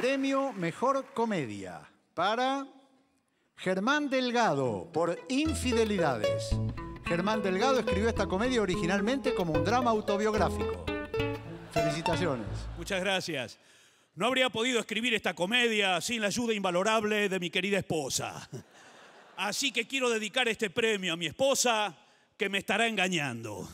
Premio Mejor Comedia para Germán Delgado por Infidelidades. Germán Delgado escribió esta comedia originalmente como un drama autobiográfico. Felicitaciones. Muchas gracias. No habría podido escribir esta comedia sin la ayuda invalorable de mi querida esposa. Así que quiero dedicar este premio a mi esposa que me estará engañando.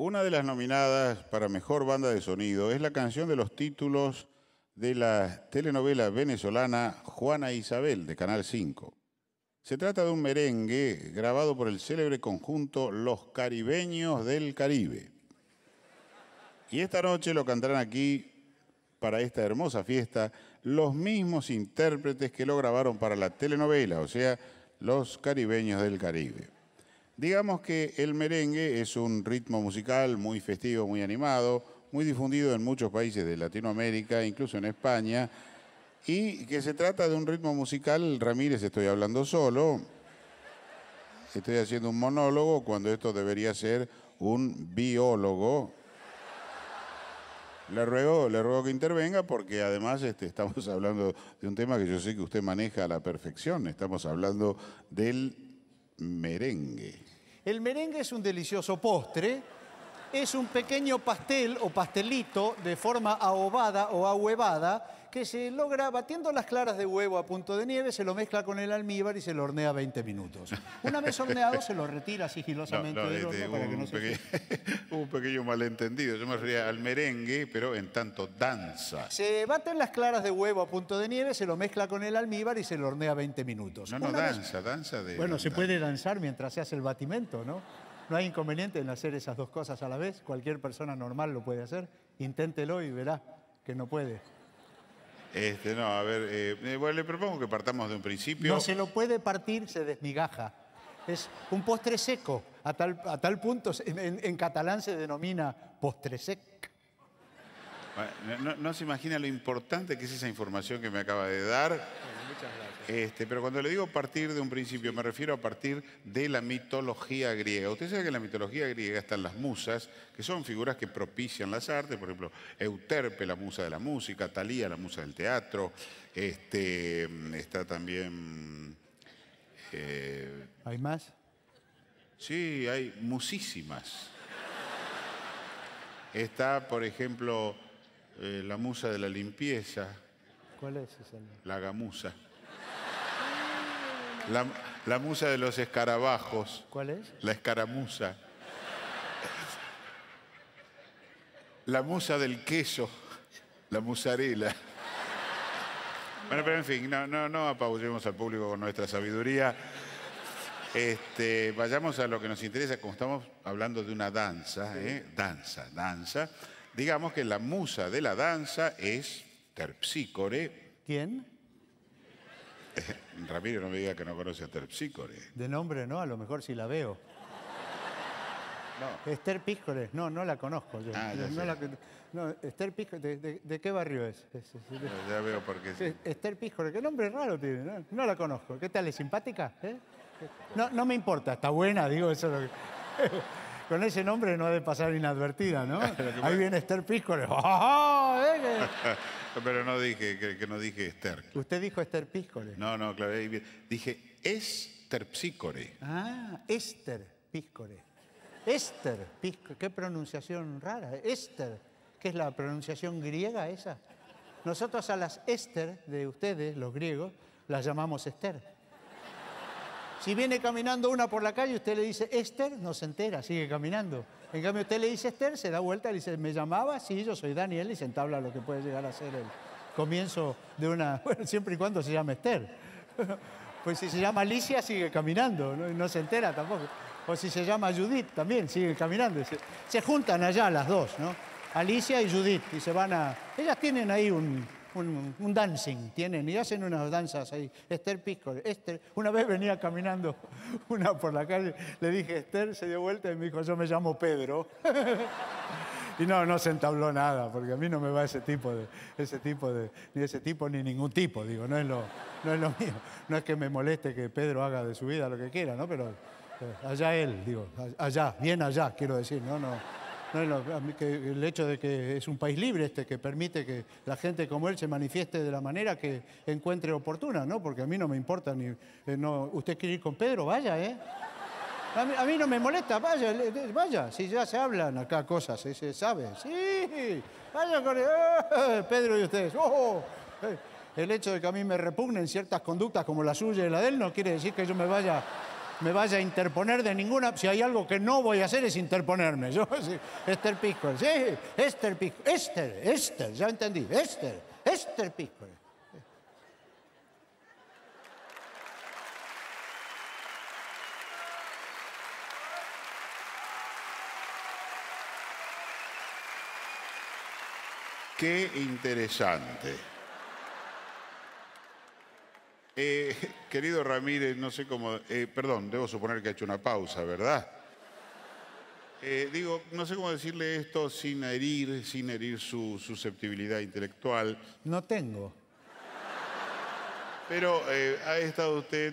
Una de las nominadas para Mejor Banda de Sonido es la canción de los títulos de la telenovela venezolana Juana Isabel de Canal 5. Se trata de un merengue grabado por el célebre conjunto Los Caribeños del Caribe. Y esta noche lo cantarán aquí para esta hermosa fiesta los mismos intérpretes que lo grabaron para la telenovela, o sea, Los Caribeños del Caribe. Digamos que el merengue es un ritmo musical muy festivo, muy animado, muy difundido en muchos países de Latinoamérica, incluso en España, y que se trata de un ritmo musical, Ramírez, estoy hablando solo, estoy haciendo un monólogo cuando esto debería ser un biólogo. Le ruego, le ruego que intervenga porque además este, estamos hablando de un tema que yo sé que usted maneja a la perfección. Estamos hablando del merengue. El merengue es un delicioso postre. Es un pequeño pastel o pastelito de forma ahobada o ahuevada que se logra batiendo las claras de huevo a punto de nieve, se lo mezcla con el almíbar y se lo hornea 20 minutos. Una vez horneado se lo retira sigilosamente del horno este, para que un, no se peque- un pequeño malentendido. Yo me refería al merengue, pero en tanto danza. Se baten las claras de huevo a punto de nieve, se lo mezcla con el almíbar y se lo hornea 20 minutos. No, no, Una vez- danza, danza de... Bueno, se puede danzar mientras se hace el batimento, ¿no? No hay inconveniente en hacer esas dos cosas a la vez. Cualquier persona normal lo puede hacer. Inténtelo y verá que no puede. Este, no, a ver, eh, eh, bueno, le propongo que partamos de un principio. No se lo puede partir, se desmigaja. Es un postre seco. A tal, a tal punto, en, en catalán se denomina postre sec. Bueno, No, no se imagina lo importante que es esa información que me acaba de dar. Este, pero cuando le digo partir de un principio, me refiero a partir de la mitología griega. Usted sabe que en la mitología griega están las musas, que son figuras que propician las artes, por ejemplo, Euterpe, la musa de la música, Talía, la musa del teatro, este, está también... eh, ¿Hay más? Sí, hay musísimas. Está, por ejemplo, eh, la musa de la limpieza, ¿Cuál es esa? la gamusa. La, la musa de los escarabajos, ¿Cuál es? la escaramuza. La musa del queso, la musarela. Bueno, pero en fin, no, no, no apabullemos al público con nuestra sabiduría. Este, vayamos a lo que nos interesa, como estamos hablando de una danza, ¿eh? danza, danza. Digamos que la musa de la danza es Terpsícore. ¿Quién? Ramiro, no me diga que no conoce a Terpsícore. De nombre no, a lo mejor sí la veo. Esther Píscores, no, no la conozco. yo. Ah, ya no sé. la no, Esther Píscores, ¿de, de- de qué barrio es? Es- es- es- Ya veo por qué. Sí, Esther Píscores, qué nombre raro tiene, ¿no? No la conozco. ¿Qué tal? ¿Es simpática? ¿Eh? No, no me importa, está buena, digo, eso es lo que- Con ese nombre no ha de pasar inadvertida, ¿no? Ahí viene Esther Píscores. ¡Ah, eh, Pero no dije que, que no dije Esther. que- Usted dijo Esther Píscores. No, no, claro, ahí bien. Dije es Terpsícore. Ah, Esther Píscores. Esther Píscores, qué pronunciación rara. Esther, ¿qué es la pronunciación griega esa? Nosotros a las Esther de ustedes, los griegos, las llamamos Esther. Si viene caminando una por la calle, usted le dice Esther, no se entera, sigue caminando. En cambio, usted le dice Esther, se da vuelta y le dice, ¿me llamaba? Sí, yo soy Daniel y se entabla lo que puede llegar a ser el comienzo de una. Bueno, siempre y cuando se llame Esther. Pues si se llama Alicia, sigue caminando, no, se entera tampoco. O si se llama Judith, también sigue caminando. Se juntan allá las dos, ¿no? Alicia y Judith, y se van a. Ellas tienen ahí un, un, un dancing, tienen, y hacen unas danzas ahí. Esther Pisco, Esther. Una vez venía caminando una por la calle, le dije Esther, se dio vuelta y me dijo, yo me llamo Pedro. Y no, no se entabló nada, porque a mí no me va ese tipo de, ese tipo de, ni ese tipo ni ningún tipo, digo, no es lo, no es lo mío. No es que me moleste que Pedro haga de su vida lo que quiera, ¿no? Pero Allá él, digo, allá, bien allá, quiero decir, no, no. El hecho de que es un país libre este que permite que la gente como él se manifieste de la manera que encuentre oportuna, ¿no? Porque a mí no me importa ni. eh, no, ¿Usted quiere ir con Pedro? Vaya, ¿eh? A mí, no me molesta, vaya, vaya, si ya se hablan acá cosas, se, se sabe. Sí, vaya con eh, Pedro y ustedes. Oh, eh. El hecho de que a mí me repugnen ciertas conductas como la suya y la de él no quiere decir que yo me vaya, me vaya a interponer de ninguna. Si hay algo que no voy a hacer es interponerme. Yo, sí, Esther Pickle, sí, Esther Pickle, Esther, Esther, ya entendí, Esther, Esther Pickle. Qué interesante. Eh, querido Ramírez, no sé cómo... eh, perdón, debo suponer que ha hecho una pausa, ¿verdad? Eh, digo, no sé cómo decirle esto sin herir, sin herir su susceptibilidad intelectual, No tengo. pero ha estado usted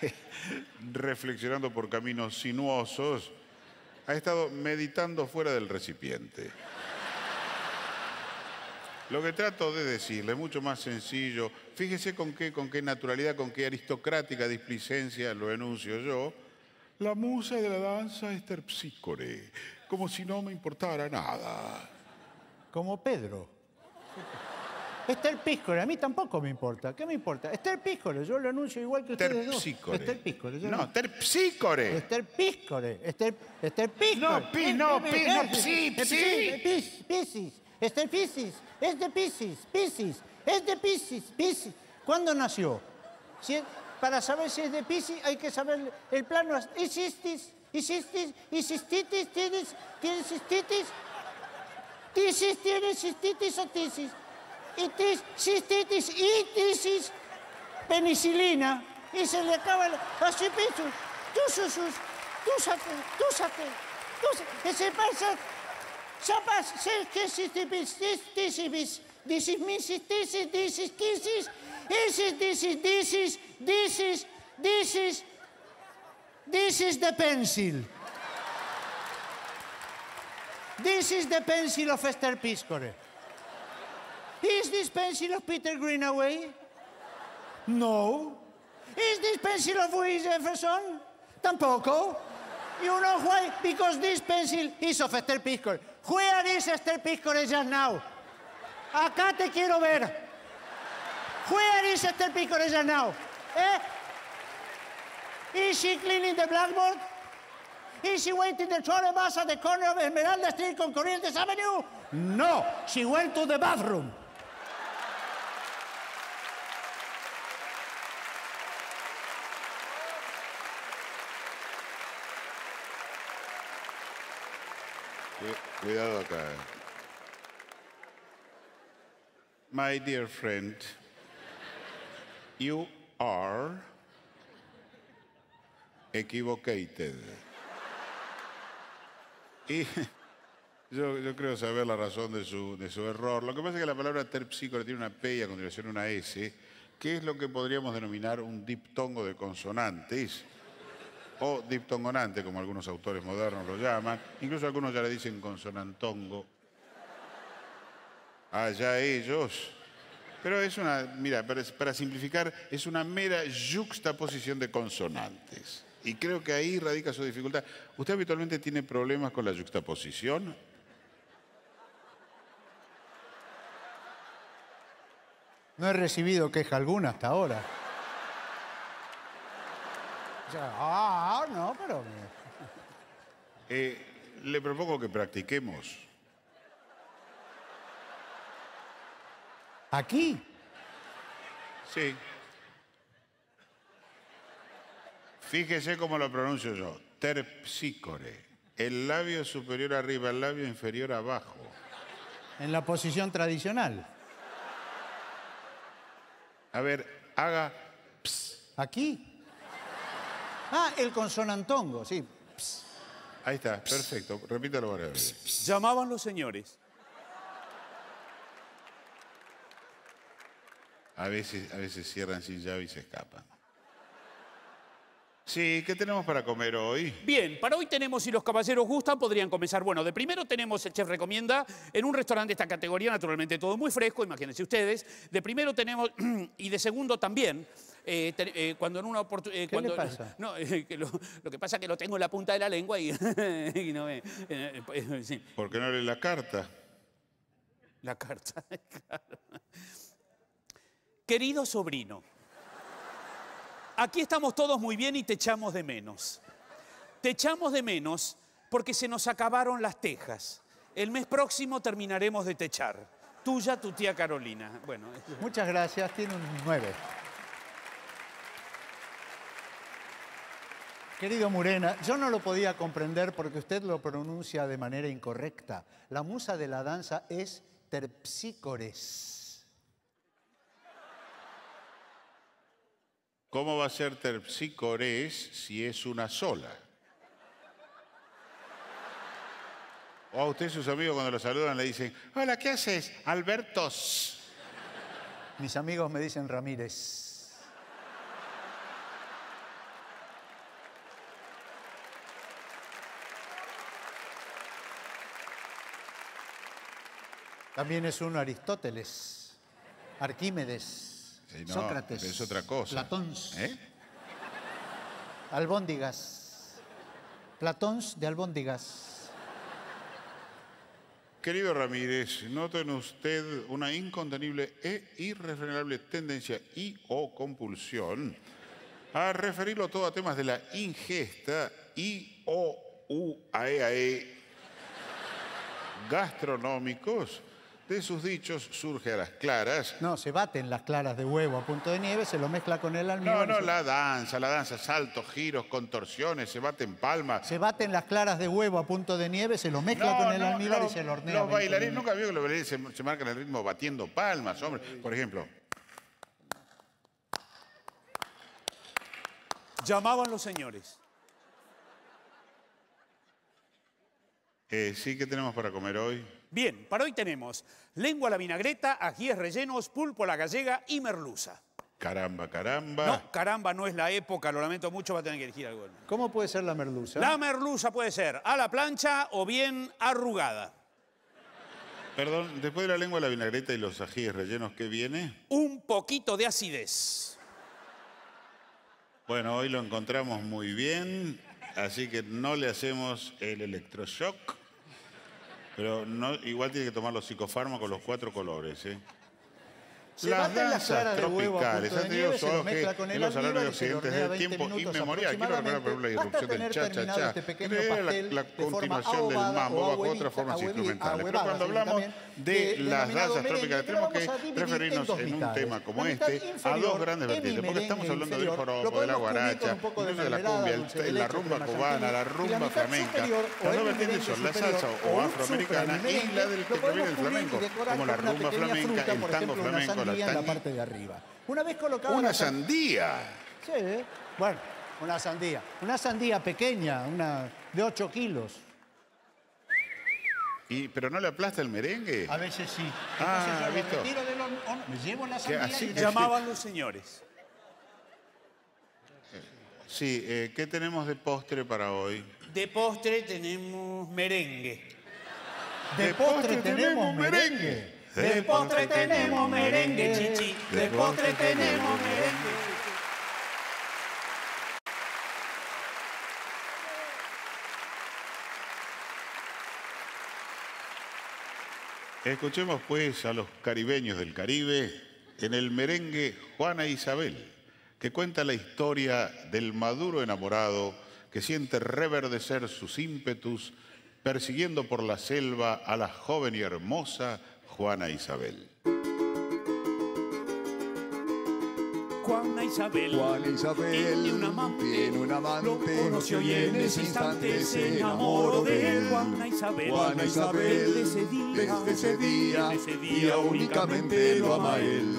reflexionando por caminos sinuosos, ha estado meditando fuera del recipiente. Lo que trato de decirle es mucho más sencillo. Fíjese con qué, con qué naturalidad, con qué aristocrática displicencia lo enuncio yo. La musa de la danza es terpsícore, como si no me importara nada. Como Pedro. Esther Píscore, a mí tampoco me importa. ¿Qué me importa? Esther Píscore, yo lo anuncio igual que ustedes dos. Terpsícore. Esther Píscore, yo No, terpsícore. Esther Píscore, Esther, Píscore. No, pi- no, pi- no, psi, Eh, psi. Pis- Piscis, Esther Piscis, es de Piscis, Piscis, es de Piscis, Piscis. ¿Cuándo nació? Es- para saber si es de Piscis hay que saber el plano. ¿Hiciste? ¿Hiciste? ¿Hicistitis? ¿Tienes? ¿Tienes cistitis? ¿Tisis? ¿Tienes cistitis o tisis? ¿Itis? ¿Cistitis? ¿Y tisis? Penicilina. Y se le acaba el... Así piso. Tú susus. Tú saque. Tú saque. Tú. Ese pasa... Sapas, sé que si te tisibis, disis misis, tisis, disis, kisis, isis, disis, disis, disis, disis, this is the pencil. This is the pencil of Esther Piscore. Is this pencil of Peter Greenaway? No. Is this pencil of Louis Jefferson? Tampoco. You know why? Because this pencil is of Esther Piscore. Where is Esther Piscore just now? Acá te quiero ver. Where is Esther Piscore just now? Eh? Is she cleaning the blackboard? Is she waiting the trolley bus at the corner of Esmeralda Street con Corrientes Avenue? No, she went to the bathroom. Cuidado acá. My dear friend, you are equivocated. Y yo, creo saber la razón de su, de su error. Lo que pasa es que la palabra terpsícore tiene una P y a continuación una S, que es lo que podríamos denominar un diptongo de consonantes o diptongonante, como algunos autores modernos lo llaman. Incluso algunos ya le dicen consonantongo. Allá ellos. Pero es una, mira, para, simplificar, es una mera yuxtaposición de consonantes. Y creo que ahí radica su dificultad. ¿Usted habitualmente tiene problemas con la yuxtaposición? No he recibido queja alguna hasta ahora. O sea, ah, no, pero... Eh, le propongo que practiquemos. Aquí. Sí. Fíjese cómo lo pronuncio yo. Terpsícore. El labio superior arriba, el labio inferior abajo. En la posición tradicional. A ver, haga. Aquí. Ah, el consonantongo, sí. Ahí está, perfecto. Repítalo varias veces. Llamaban los señores. A veces, a veces cierran sin llave y se escapan. Sí, ¿qué tenemos para comer hoy? Bien, para hoy tenemos, si los caballeros gustan, podrían comenzar. Bueno, de primero tenemos, el chef recomienda, en un restaurante de esta categoría, naturalmente todo muy fresco, imagínense ustedes. De primero tenemos, y de segundo también, eh, te- eh, cuando en una oportunidad... ¿Qué le pasa? No, eh, que lo, lo que pasa es que lo tengo en la punta de la lengua y, y no me... eh, eh, sí, ¿Por qué no lees la carta? la carta. claro. Querido sobrino, aquí estamos todos muy bien y te echamos de menos. Te echamos de menos porque se nos acabaron las tejas. El mes próximo terminaremos de techar. Tuya, tu tía Carolina. Bueno. Muchas gracias, tiene un 9. Querido Murena, yo no lo podía comprender porque usted lo pronuncia de manera incorrecta. La musa de la danza es terpsícores. ¿Cómo va a ser terpsícores si es una sola? O a usted sus amigos cuando lo saludan le dicen, hola, ¿qué haces? Albertos. Mis amigos me dicen Ramírez. También es uno Aristóteles, Arquímedes, Sí, no, Sócrates, es otra cosa. Platón, ¿Eh? Albóndigas, Platón de Albóndigas. Querido Ramírez, nota en usted una incontenible e irrefrenable tendencia y o compulsión a referirlo todo a temas de la ingesta y o u aeae gastronómicos. De sus dichos surge a las claras. No, se baten las claras de huevo a punto de nieve, se lo mezcla con el almíbar. No, y no, se- la danza, la danza, saltos, giros, contorsiones, se baten palmas. Se baten las claras de huevo a punto de nieve, se lo mezcla con el almíbar y los- se lo hornea. Los 20 bailarines, nunca vio que los bailarines se, se marcan el ritmo batiendo palmas, hombre. Por ejemplo, Llamaban los señores. eh, sí que tenemos para comer hoy. Bien, para hoy tenemos lengua a la vinagreta, ajíes rellenos, pulpo a la gallega y merluza. Caramba, caramba. No, caramba, no es la época, lo lamento mucho, va a tener que elegir algo. ¿Cómo puede ser la merluza? La merluza puede ser a la plancha o bien arrugada. Perdón, después de la lengua, la vinagreta y los ajíes rellenos, ¿qué viene? Un poquito de acidez. Bueno, hoy lo encontramos muy bien, así que no le hacemos el electroshock, pero no, igual tiene que tomar los psicofármacos, los cuatro colores. ¿eh? Se Las danzas de tropicales de han tenido su auge en el los salarios hornea desde 20 tiempo inmemorial. Quiero recordar, por ejemplo, la irrupción del cha-cha-cha, este la, de continuación del mambo bajo otras formas instrumentales. Pero cuando hablamos de las danzas tropicales, tenemos que referirnos en un tema como este a dos grandes vertientes, porque estamos hablando del joropo, de la guaracha, de incluso de la cumbia, el- de la rumba cubana, la rumba flamenca. Las dos el vertientes son la salsa o afroamericana y la del que proviene y flamenco, como la rumba flamenca, el tango flamenco, la sandía en la parte de arriba. Una vez colocada Una la sandía. Sí, bueno, una sandía. Una sandía pequeña, una de 8 kilos. Y, ¿Pero no le aplasta el merengue? A veces sí. Ah, Entonces yo lo ¿visto? retiro del horno, horno, me llevo la sandía así y Llamaban los señores. Sí, eh, ¿qué tenemos de postre para hoy? De postre tenemos merengue. de postre tenemos merengue. De postre tenemos merengue, chichi. De postre tenemos merengue. Escuchemos pues a los caribeños del Caribe en el merengue Juana Isabel, que cuenta la historia del maduro enamorado que siente reverdecer sus ímpetus persiguiendo por la selva a la joven y hermosa Juana Isabel. Juana Isabel. Juana Isabel tiene un amante, tiene un amante, lo conoció y en ese instante se enamoró de él. Juana Isabel, Juana Isabel, desde ese día, desde ese día, desde ese día únicamente lo ama él.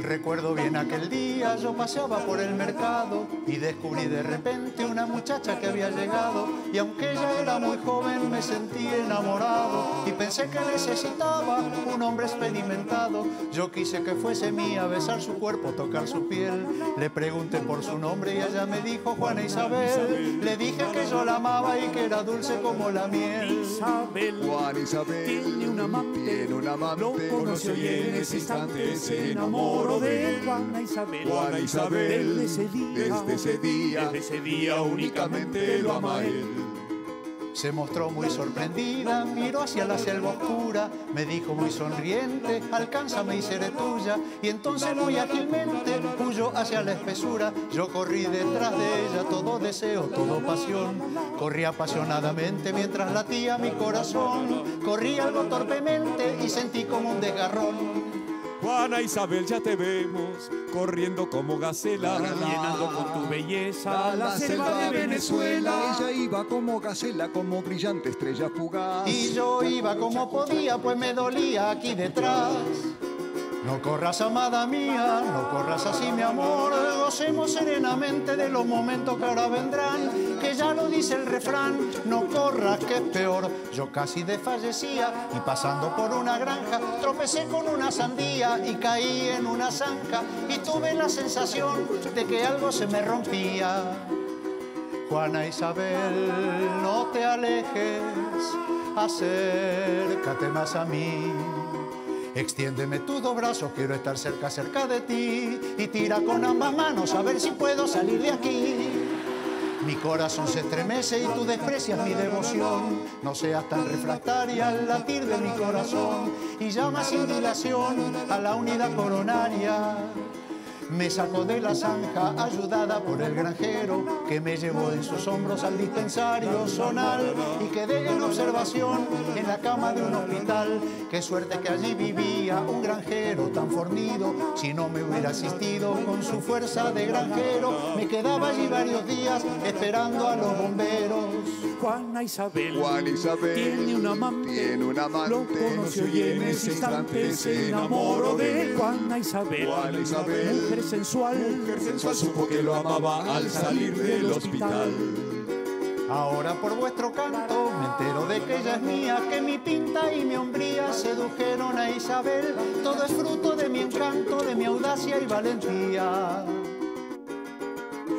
Recuerdo bien aquel día, yo paseaba por el mercado y descubrí de repente una muchacha que había llegado y aunque ella era muy joven me sentí enamorado y pensé que necesitaba un hombre experimentado. Yo quise que fuese mía, besar su cuerpo, tocar su piel. Le pregunté por su nombre y ella me dijo Juana Isabel. Le dije que yo la amaba y que era dulce como la miel. Isabel. Juan Isabel Tiene un amante, tiene un amante, lo conoció y en ese instante se enamoró de él. Juana Isabel. Juana Isabel, Desde ese día, desde ese día, desde ese día únicamente lo ama él. Se mostró muy sorprendida, miró hacia la selva oscura, me dijo muy sonriente, alcánzame y seré tuya. Y entonces muy ágilmente huyó hacia la espesura. Yo corrí detrás de ella, todo deseo, todo pasión. Corrí apasionadamente mientras latía mi corazón. Corrí algo torpemente y sentí como un desgarrón. Juana Isabel, ya te vemos corriendo como gacela, Llenando con tu belleza la selva de Venezuela. Ella iba como gacela, como brillante estrella fugaz. Y yo iba como podía, pues me dolía aquí detrás. No corras, amada mía, no corras así, mi amor. Gocemos serenamente de los momentos que ahora vendrán. Que ya lo dice el refrán, no corras, que es peor. Yo casi desfallecía y pasando por una granja, tropecé con una sandía y caí en una zanja. Y tuve la sensación de que algo se me rompía. Juana Isabel, no te alejes, acércate más a mí. Extiéndeme tus dos brazos, quiero estar cerca, cerca de ti. Y tira con ambas manos a ver si puedo salir de aquí. Mi corazón se estremece y tú desprecias mi devoción. No seas tan refractaria al latir de mi corazón y llama sin dilación a la unidad coronaria. Me sacó de la zanja ayudada por el granjero que me llevó en sus hombros al dispensario zonal y quedé en observación en la cama de un hospital. Qué suerte que allí vivía un granjero tan fornido. Si no me hubiera asistido con su fuerza de granjero, me quedaba allí varios días esperando a los bomberos. Juana Isabel. Juan Isabel tiene un amante. tiene un amante, Lo conoció y en ese instante se enamoró de él. Juana Isabel. Juana Isabel, Mujer sensual. mujer sensual supo que lo amaba al salir del hospital. Ahora por vuestro canto me entero de que ella es mía, que mi pinta y mi hombría sedujeron a Isabel. Todo es fruto de mi encanto, de mi audacia y valentía.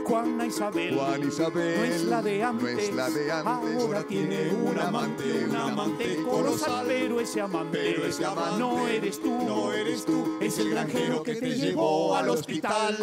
Juana Isabel. No es la de antes. no es la de antes. Ahora tiene un amante, un amante colosal, pero ese amante, Pero ese amante no eres tú. no eres tú, es el granjero que te llevó al hospital.